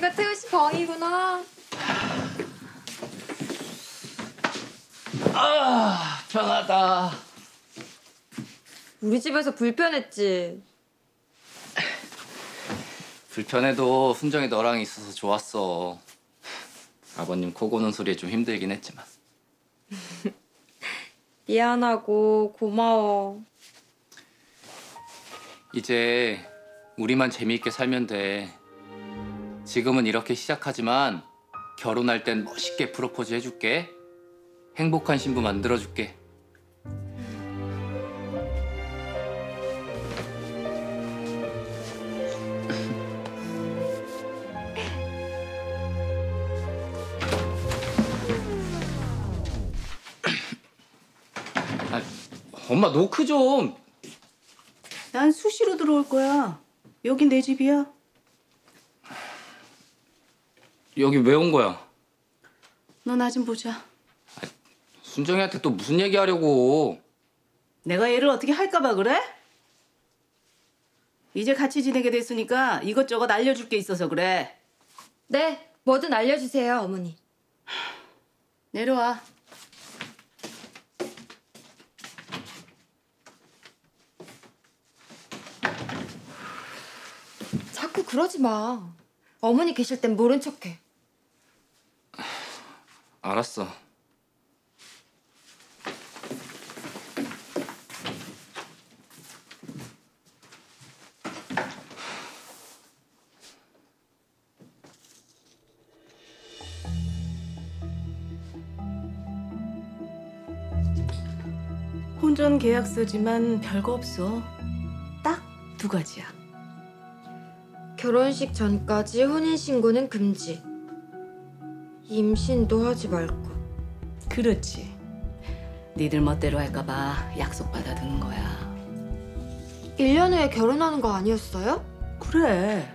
여기가 태우 씨 방이구나. 아 편하다. 우리 집에서 불편했지. 불편해도 순정이 너랑 있어서 좋았어. 아버님 코 고는 소리에 좀 힘들긴 했지만. 미안하고 고마워. 이제 우리만 재미있게 살면 돼. 지금은 이렇게 시작하지만 결혼할 땐 멋있게 프로포즈 해줄게. 행복한 신부 만들어줄게. 아, 엄마 노크 좀. 난 수시로 들어올 거야. 여긴 내 집이야. 여기 왜 온 거야? 너 나 좀 보자. 순정이한테 또 무슨 얘기 하려고? 내가 얘를 어떻게 할까 봐 그래? 이제 같이 지내게 됐으니까 이것저것 알려줄 게 있어서 그래. 네, 뭐든 알려주세요, 어머니. 내려와. 자꾸 그러지 마. 어머니 계실 땐 모른 척해. 알았어. 혼전 계약서지만 별거 없어. 딱 두 가지야. 결혼식 전까지 혼인 신고는 금지. 임신도 하지 말고. 그렇지. 니들 멋대로 할까 봐 약속 받아두는 거야. 1년 후에 결혼하는 거 아니었어요? 그래.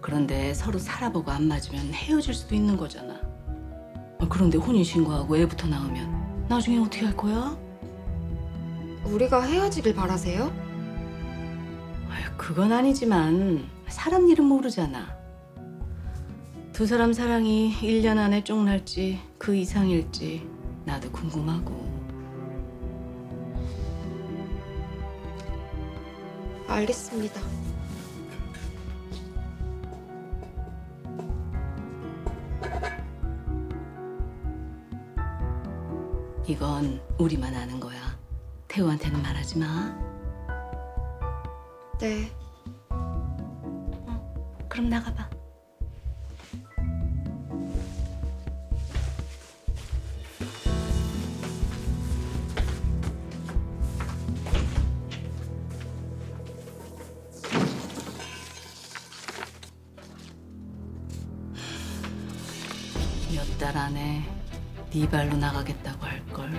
그런데 서로 살아보고 안 맞으면 헤어질 수도 있는 거잖아. 아, 그런데 혼인 신고하고 애부터 낳으면 나중에 어떻게 할 거야? 우리가 헤어지길 바라세요? 그건 아니지만 사람 일은 모르잖아. 두 사람 사랑이 1년 안에 쫑날지 그 이상일지 나도 궁금하고. 알겠습니다. 이건 우리만 아는 거야. 태우한테는 말하지 마. 네. 그럼 나가봐. 몇 달 안에 네 발로 나가겠다고 할걸.